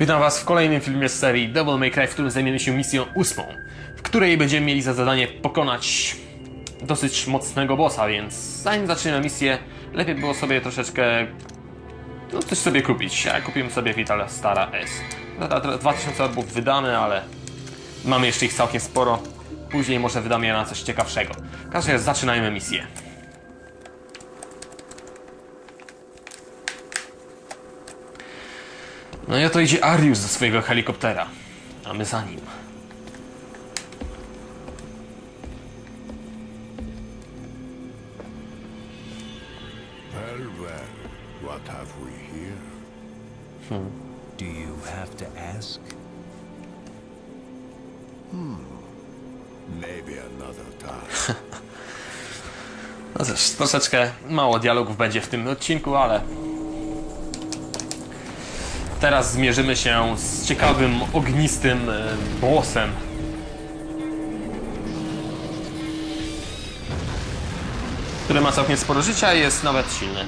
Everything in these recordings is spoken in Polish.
Witam Was w kolejnym filmie z serii Devil May Cry, w którym zajmiemy się misją ósmą, w której będziemy mieli za zadanie pokonać dosyć mocnego bossa, więc zanim zaczniemy misję, lepiej było sobie troszeczkę no coś sobie kupić. Ja kupiłem sobie Vitala Stara S. Dobra, dwa- 2000 orbów wydane, ale mamy jeszcze ich całkiem sporo. Później może wydamy je na coś ciekawszego. W każdym razie zaczynajmy misję. No i oto idzie Arius ze swojego helikoptera, a my za nim. Well, well, what have we here? Do you have to ask? Maybe another time. No też troszeczkę mało dialogów będzie w tym odcinku, ale teraz zmierzymy się z ciekawym, ognistym e, bossem. Który ma całkiem sporo życia i jest nawet silny.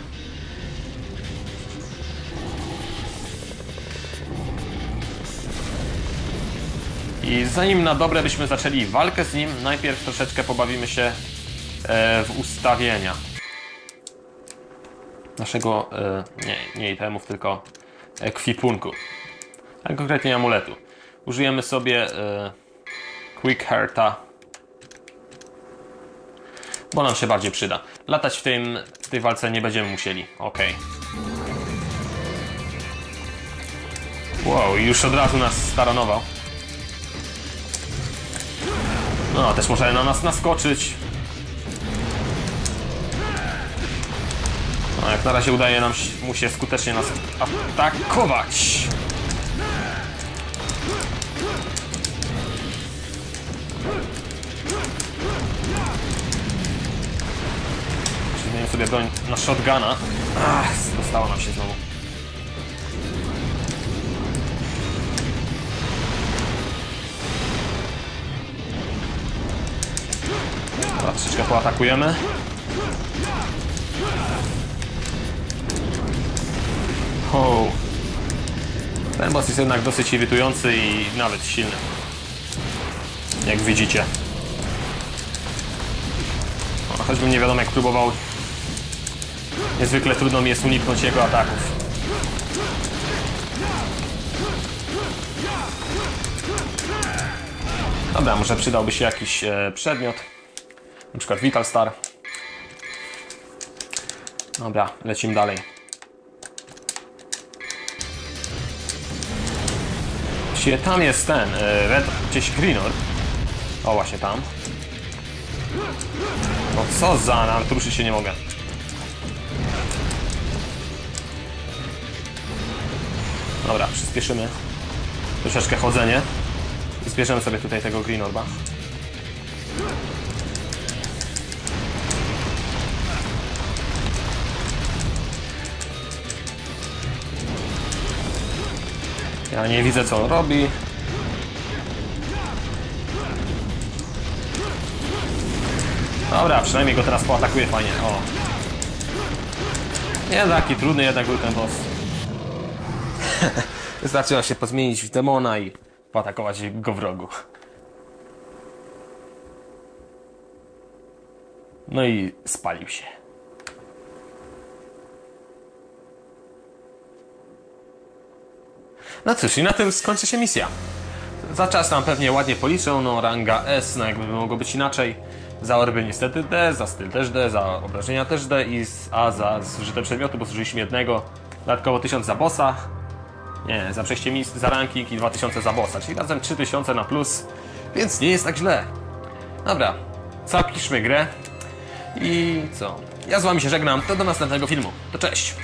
I zanim na dobre byśmy zaczęli walkę z nim, najpierw troszeczkę pobawimy się e, w ustawienia naszego, e, nie, nie itemów, tylko ekwipunku, a konkretnie amuletu. Użyjemy sobie e, Quick Hearta, bo nam się bardziej przyda. Latać w, tym, w tej walce nie będziemy musieli, ok. Wow, już od razu nas staranował. No, też może na nas naskoczyć. Na razie udaje nam mu się skutecznie nas atakować. Zmienię sobie broń na shotguna. Ach, dostało nam się znowu. Dobra, troszeczkę poatakujemy. Ten boss jest jednak dosyć irytujący i nawet silny. Jak widzicie. Choćbym nie wiadomo jak próbował. Niezwykle trudno mi jest uniknąć jego ataków. Dobra, może przydałby się jakiś e, przedmiot. Na przykład Vital Star. Dobra, lecimy dalej. Właściwie tam jest ten, e, Red, gdzieś Greenor. O, właśnie tam. No co za, nawet ruszyć się nie mogę. Dobra, przyspieszymy troszeczkę chodzenie. Zbierzemy sobie tutaj tego Green. Ja nie widzę co on robi. Dobra, przynajmniej go teraz poatakuje fajnie. O. Nie taki trudny jednak był ten boss. Wystarczyło się pozmienić w demona i poatakować go wrogu. No i spalił się. No cóż, i na tym skończy się misja. Za czas nam pewnie ładnie policzą, no ranga S, no jakby mogło być inaczej. Za orby niestety D, za styl też D, za obrażenia też D i z A za zużyte przedmioty, bo zużyliśmy jednego. Dodatkowo 1000 za bossa. Nie, za przejście miejsc za ranking i 2000 za bossa, czyli razem 3000 na plus, więc nie jest tak źle. Dobra, zapiszmy grę i co? Ja z wami się żegnam, to do następnego filmu. To cześć!